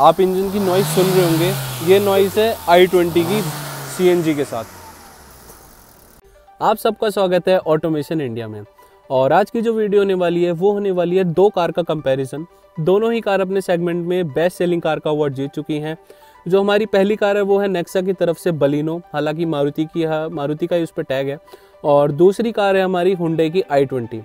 आप इंजन की नॉइज़ सुन रहे होंगे। ये नॉइज़ है आई ट्वेंटी की सी के साथ। आप सबका स्वागत है ऑटोमेशन इंडिया में। और आज की जो वीडियो होने वाली है, वो होने वाली है दो कार का कंपैरिजन दोनों ही कार अपने सेगमेंट में बेस्ट सेलिंग कार का अवार्ड जीत चुकी हैं। जो हमारी पहली कार है, वो है नेक्सा की तरफ़ से बलिनो हालाँकि मारुति की मारुति का ही उस पर टैग है। और दूसरी कार है हमारी हुंडे की आई ट्वेंटी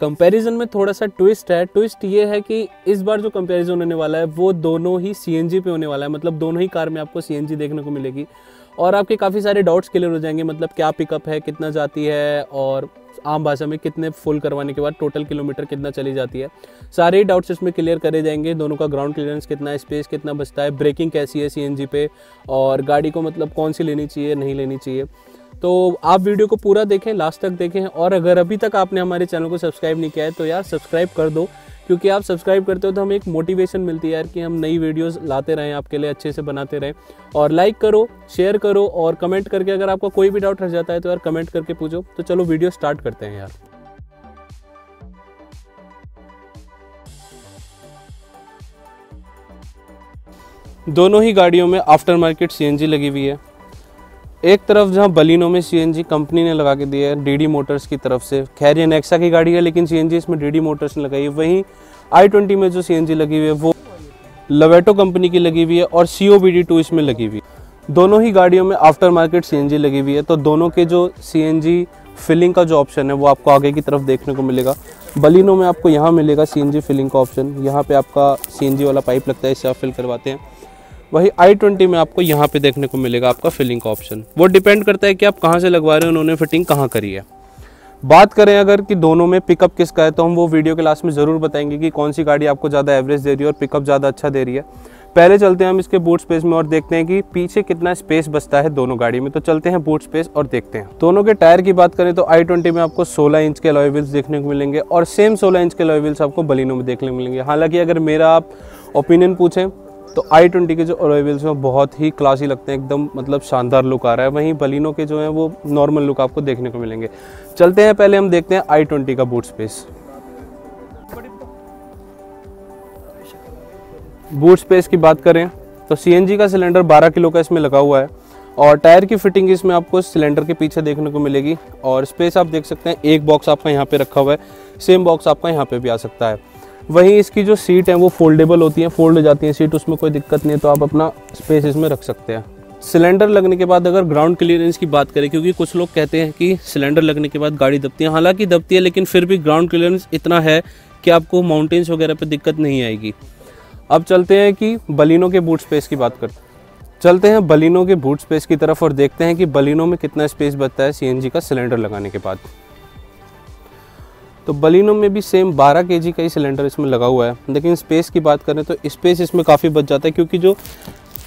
कंपैरिजन में थोड़ा सा ट्विस्ट है। ट्विस्ट ये है कि इस बार जो कंपैरिजन होने वाला है, वो दोनों ही सीएनजी पे होने वाला है। मतलब दोनों ही कार में आपको सी देखने को मिलेगी। और आपके काफ़ी सारे डाउट्स क्लियर हो जाएँगे मतलब क्या पिकअप है, कितना जाती है और आम भाषा में कितने फुल करवाने के बाद टोटल किलोमीटर कितना चली जाती है। सारे डाउट्स इसमें क्लियर करे जाएँगे, दोनों का ग्राउंड क्लियरेंस कितना है स्पेस कितना बचता है ब्रेकिंग कैसी है सीएनजी पे और गाड़ी को मतलब कौन सी लेनी चाहिए, नहीं लेनी चाहिए। तो आप वीडियो को पूरा देखें लास्ट तक देखें और अगर अभी तक आपने हमारे चैनल को सब्सक्राइब नहीं किया है तो यार सब्सक्राइब कर दो। क्योंकि आप सब्सक्राइब करते हो तो हमें एक मोटिवेशन मिलती है यार कि हम नई वीडियोस लाते रहें, आपके लिए अच्छे से बनाते रहें। और लाइक करो शेयर करो और कमेंट करके अगर आपका कोई भी डाउट रह जाता है तो यार कमेंट करके पूछो। तो चलो वीडियो स्टार्ट करते हैं यार। दोनों ही गाड़ियों में आफ्टर मार्केट सीएनजी लगी हुई है। एक तरफ़ जहाँ बलिनो में सीएनजी कंपनी ने लगा के दिया है डी मोटर्स की तरफ़ से। खैर, ये नेक्सा की गाड़ी है, लेकिन सीएनजी इसमें डी मोटर्स ने लगाई है। वहीं आई ट्वेंटी में जो सीएनजी लगी हुई है, वो लवेटो कंपनी की लगी हुई है और C O B D two इसमें लगी हुई है। दोनों ही गाड़ियों में आफ्टर मार्केट सीएनजी लगी हुई है तो दोनों के जो सीएनजी फिलिंग का जो ऑप्शन है, वो आपको आगे की तरफ़ देखने को मिलेगा। बलिनो में आपको यहाँ मिलेगा सीएनजी फिलिंग का ऑप्शन यहाँ पे आपका सीएनजी वाला पाइप लगता है इससे आप फिल करवाते हैं। वही आई ट्वेंटी में आपको यहाँ पे देखने को मिलेगा आपका फिलिंग का ऑप्शन वो डिपेंड करता है कि आप कहाँ से लगवा रहे हैं, उन्होंने फिटिंग कहाँ करी है। बात करें अगर कि दोनों में पिकअप किसका है तो हम वो वीडियो के लास्ट में ज़रूर बताएँगे कि कौन सी गाड़ी आपको ज़्यादा एवरेज दे रही है और पिकअप ज़्यादा अच्छा दे रही है। पहले चलते हैं हम इसके बूट स्पेस में और देखते हैं कि पीछे कितना स्पेस बचता है दोनों गाड़ी में। तो चलते हैं बूट स्पेस और देखते हैं। दोनों के टायर की बात करें तो आई ट्वेंटी में आपको 16 इंच के अलॉय व्हील्स देखने को मिलेंगे और सेम 16 इंच के अलॉय व्हील्स आपको बलिनो में देखने को मिलेंगे। हालाँकि अगर मेरा आप ओपिनियन पूछें तो आई ट्वेंटी के जो अलोवेल्स हैं बहुत ही क्लासी लगते हैं, एकदम मतलब शानदार लुक आ रहा है। वहीं बलिनो के जो हैं, वो नॉर्मल लुक आपको देखने को मिलेंगे। चलते हैं, पहले हम देखते हैं आई ट्वेंटी का बूट स्पेस बूट स्पेस की बात करें तो सीएनजी का सिलेंडर 12 किलो का इसमें लगा हुआ है और टायर की फिटिंग इसमें आपको सिलेंडर के पीछे देखने को मिलेगी। और स्पेस आप देख सकते हैं, एक बॉक्स आपका यहाँ पे रखा हुआ है सेम बॉक्स आपका यहाँ पे भी आ सकता है। वहीं इसकी जो सीट है वो फोल्डेबल होती है, फोल्ड हो जाती है सीट, उसमें कोई दिक्कत नहीं है तो आप अपना स्पेस इसमें रख सकते हैं। सिलेंडर लगने के बाद अगर ग्राउंड क्लियरेंस की बात करें, क्योंकि कुछ लोग कहते हैं कि सिलेंडर लगने के बाद गाड़ी दबती है, हालाँकि दबती है, लेकिन फिर भी ग्राउंड क्लियरेंस इतना है कि आपको माउंटेन्स वगैरह पर दिक्कत नहीं आएगी। अब चलते हैं कि बलिनो के बूट स्पेस की बात करते चलते हैं बलिनो के बूट स्पेस की तरफ़ और देखते हैं कि बलिनो में कितना स्पेस बचता है सीएनजी का सिलेंडर लगाने के बाद। तो बलिनो में भी सेम 12 के का ही सिलेंडर इसमें लगा हुआ है। लेकिन स्पेस की बात करें तो स्पेस इसमें काफ़ी बच जाता है क्योंकि जो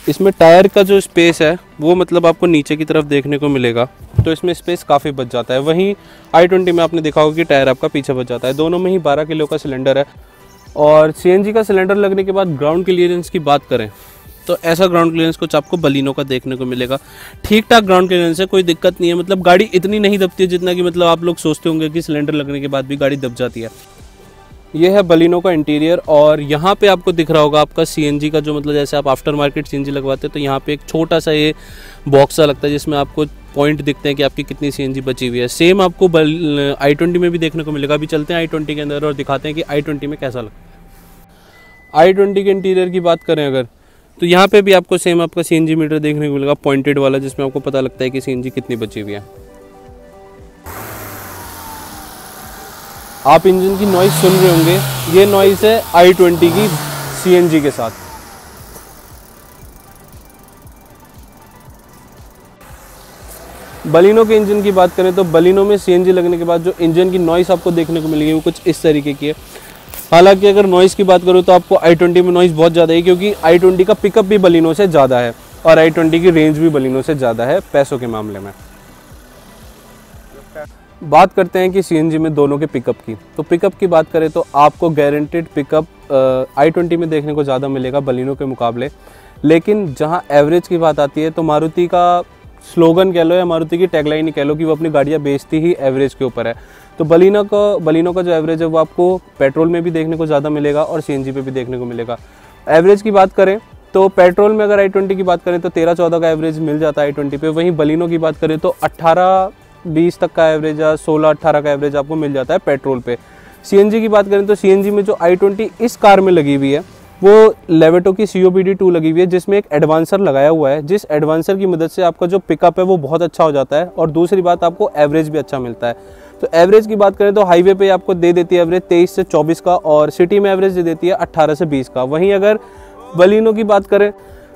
इसमें टायर का जो स्पेस है, वो मतलब आपको नीचे की तरफ़ देखने को मिलेगा। तो इसमें स्पेस काफ़ी बच जाता है। वहीं आई ट्वेंटी में आपने देखा होगा कि टायर आपका पीछे बच जाता है। दोनों में ही बारह किलो का सिलेंडर है। और सीएनजी का सिलेंडर लगने के बाद ग्राउंड क्लियरेंस की बात करें तो ऐसा ग्राउंड क्लियरेंस कुछ आपको बलिनो का देखने को मिलेगा। ठीक ठाक ग्राउंड क्लियरेंस है, कोई दिक्कत नहीं है। मतलब गाड़ी इतनी नहीं दबती है जितना कि मतलब आप लोग सोचते होंगे कि सिलेंडर लगने के बाद भी गाड़ी दब जाती है। ये है बलिनो का इंटीरियर और यहाँ पे आपको दिख रहा होगा आपका सी का जो मतलब जैसे आप आफ्टर मार्केट सी लगवाते हैं तो यहाँ पे एक छोटा सा ये बॉक्स सा लगता है जिसमें आपको पॉइंट दिखते हैं कि आपकी कितनी सीएनजी बची हुई है। सेम आपको आई ट्वेंटी में भी देखने को मिलेगा। अभी चलते हैं आई ट्वेंटी के अंदर और दिखाते हैं कि आई ट्वेंटी में कैसा लगता है। आई ट्वेंटी के इंटीरियर की बात करें अगर तो यहाँ पे भी आपको सेम आपका सीएनजी मीटर देखने को मिलेगा पॉइंटेड वाला, जिसमें आपको पता लगता है कि सीएनजी कितनी बची हुई है। आप इंजन की नॉइज़ सुन रहे होंगे। ये नॉइज़ है आई ट्वेंटी की सी के साथ। बलिनो के इंजन की बात करें तो बलिनो में सीएनजी लगने के बाद जो इंजन की नॉइस आपको देखने को मिलेगी, वो कुछ इस तरीके की है। हालाँकि अगर नॉइज़ की बात करूँ तो आपको आई ट्वेंटी में नॉइज़ बहुत ज़्यादा है, क्योंकि आई ट्वेंटी का पिकअप भी बलिनो से ज़्यादा है और आई ट्वेंटी की रेंज भी बलिनो से ज़्यादा है पैसों के मामले में। बात करते हैं कि सीएनजी में दोनों के पिकअप की। तो पिकअप की बात करें तो आपको गारंटेड पिकअप आई ट्वेंटी में देखने को ज़्यादा मिलेगा बलिनो के मुकाबले। लेकिन जहाँ एवरेज की बात आती है तो मारुति का स्लोगन कह लो या मारुति की टैगलाइन ही कह लो कि वो अपनी गाड़ियाँ बेचती ही एवरेज के ऊपर है। तो बलिनो का बलिनो का जो एवरेज है वो आपको पेट्रोल में भी देखने को ज़्यादा मिलेगा और सी एन पे भी देखने को मिलेगा। एवरेज की बात करें तो पेट्रोल में अगर आई ट्वेंटी की बात करें तो तेरह चौदह का एवरेज मिल जाता है आई ट्वेंटी पे। वहीं बलिनो की बात करें तो अट्ठारह बीस तक का एवरेज या सोलह अट्ठारह का एवरेज आपको मिल जाता है पेट्रोल पे। सी की बात करें तो सीएनजी में जो आई ट्वेंटी इस कार में लगी हुई है, वो लेवेटो की C O B D two लगी हुई है, जिसमें एक एडवांसर लगाया हुआ है, जिस एडवांसर की मदद से आपका जो पिकअप है वो बहुत अच्छा हो जाता है और दूसरी बात, आपको एवरेज भी अच्छा मिलता है। तो एवरेज की बात करें तो हाईवे पे आपको दे देती है एवरेज तेईस से चौबीस का और सिटी में एवरेज दे देती है अट्ठारह से बीस का। वहीं अगर बलिनो की बात करें,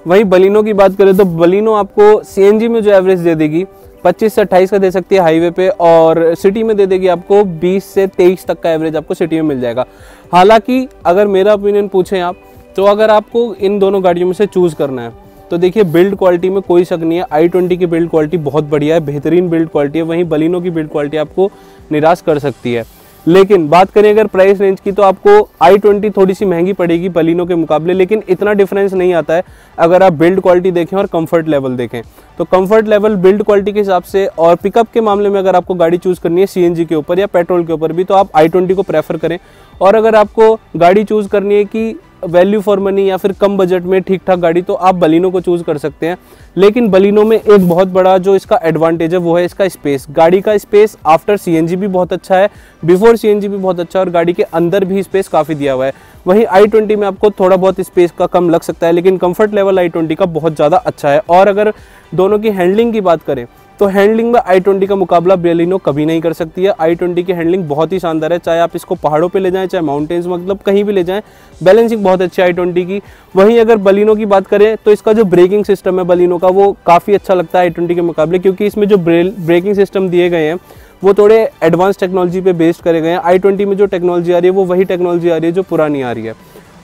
वहीं बलिनो की बात करें तो बलिनो आपको सीएनजी में जो एवरेज दे देगी 25 से 28 का दे सकती है हाईवे पे और सिटी में दे देगी आपको 20 से 23 तक का एवरेज आपको सिटी में मिल जाएगा। हालाँकि अगर मेरा ओपिनियन पूछें आप तो अगर आपको इन दोनों गाड़ियों में से चूज़ करना है तो देखिए बिल्ड क्वालिटी में कोई शक नहीं है। आई ट्वेंटी की बिल्ड क्वालिटी बहुत बढ़िया है, बेहतरीन बिल्ड क्वालिटी है, वहीं बलिनो की बिल्ड क्वालिटी आपको निराश कर सकती है। लेकिन बात करें अगर प्राइस रेंज की तो आपको आई ट्वेंटी थोड़ी सी महँगी पड़ेगी बलिनो के मुकाबले, लेकिन इतना डिफरेंस नहीं आता है अगर आप बिल्ड क्वालिटी देखें और कंफर्ट लेवल देखें। तो कंफर्ट लेवल बिल्ड क्वालिटी के हिसाब से और पिकअप के मामले में अगर आपको गाड़ी चूज़ करनी है सीएनजी के ऊपर या पेट्रोल के ऊपर भी तो आप आई ट्वेंटी को प्रेफर करें। और अगर आपको गाड़ी चूज़ करनी है कि वैल्यू फॉर मनी या फिर कम बजट में ठीक ठाक गाड़ी तो आप बलिनो को चूज़ कर सकते हैं। लेकिन बलिनो में एक बहुत बड़ा जो इसका एडवांटेज है, वो है इसका स्पेस गाड़ी का स्पेस आफ्टर सीएनजी भी बहुत अच्छा है बिफोर सीएनजी भी बहुत अच्छा है, और गाड़ी के अंदर भी स्पेस काफ़ी दिया हुआ है। वहीं आई ट्वेंटी में आपको थोड़ा बहुत स्पेस का कम लग सकता है, लेकिन कंफर्ट लेवल आई ट्वेंटी का बहुत ज़्यादा अच्छा है। और अगर दोनों की हैंडलिंग की बात करें तो हैंडलिंग में आई ट्वेंटी का मुकाबला बेलिनो कभी नहीं कर सकती है। आई ट्वेंटी की हैंडलिंग बहुत ही शानदार है। चाहे आप इसको पहाड़ों पे ले जाएँ, चाहे माउंटेन्स मतलब कहीं भी ले जाएँ बैलेंसिंग बहुत अच्छी है आई ट्वेंटी की। वहीं अगर बलिनो की बात करें तो इसका जो ब्रेकिंग सिस्टम है बलिनो का, वो काफ़ी अच्छा लगता है आई ट्वेंटी के मुकाबले, क्योंकि इसमें जो ब्रेकिंग सिस्टम दिए गए हैं, वो थोड़े एडवांस टेक्नोलॉजी पे बेस्ड करे गए हैं। आई ट्वेंटी में जो टेक्नोलॉजी आ रही है, वो वही टेक्नोलॉजी आ रही है जो पुरानी आ रही है।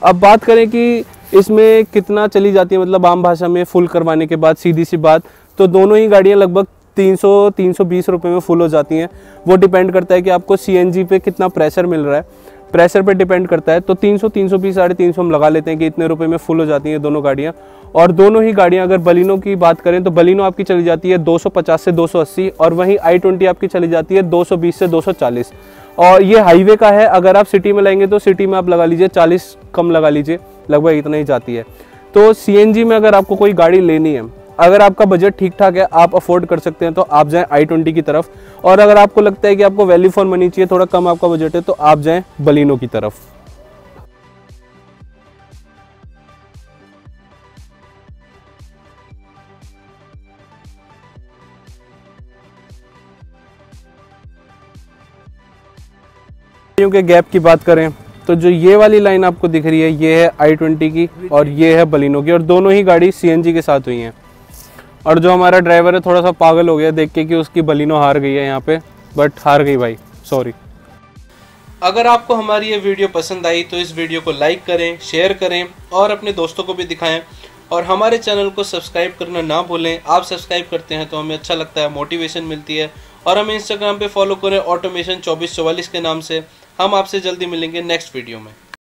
अब बात करें कि इसमें कितना चली जाती है मतलब आम भाषा में फुल करवाने के बाद सीधी सी बात तो दोनों ही गाड़ियाँ लगभग 300 320 रुपए में फुल हो जाती हैं। वो डिपेंड करता है कि आपको सी एन जी पे कितना प्रेशर मिल रहा है। प्रेशर पे डिपेंड करता है तो 300 320 साढ़े तीन हम लगा लेते हैं कि इतने रुपए में फुल हो जाती हैं दोनों गाड़ियाँ। और दोनों ही गाड़ियाँ अगर बलिनो की बात करें तो बलिनो आपकी चली जाती है 250 से 280 और वहीं आई ट्वेंटी आपकी चली जाती है 220 से 240 और ये हाईवे का है, अगर आप सिटी में लेंगे तो सिटी में आप लगा लीजिए 40 कम लगा लीजिए, लगभग इतना ही जाती है। तो सीएनजी में अगर आपको कोई गाड़ी लेनी है अगर आपका बजट ठीक ठाक है, आप अफोर्ड कर सकते हैं तो आप जाएँ आई ट्वेंटी की तरफ़। और अगर आपको लगता है कि आपको वैल्यू फॉर मनी चाहिए, थोड़ा कम आपका बजट है तो आप जाएँ बलिनो की तरफ़। के गैप की बात करें तो जो ये वाली लाइन आपको दिख रही है, ये है आई ट्वेंटी की और ये है बलिनो की, और दोनों ही गाड़ी सीएनजी के साथ हुई हैं। और जो हमारा ड्राइवर है थोड़ा सा पागल हो गया देख के कि उसकी बलिनो हार गई है यहाँ पे बट हार गई भाई सॉरी अगर आपको हमारी ये वीडियो पसंद आई तो इस वीडियो को लाइक करें शेयर करें और अपने दोस्तों को भी दिखाएँ। और हमारे चैनल को सब्सक्राइब करना ना भूलें। आप सब्सक्राइब करते हैं तो हमें अच्छा लगता है मोटिवेशन मिलती है। और हमें इंस्टाग्राम पे फॉलो करें ऑटोमेशन चौबीस चौवालीस के नाम से। हम आपसे जल्दी मिलेंगे नेक्स्ट वीडियो में।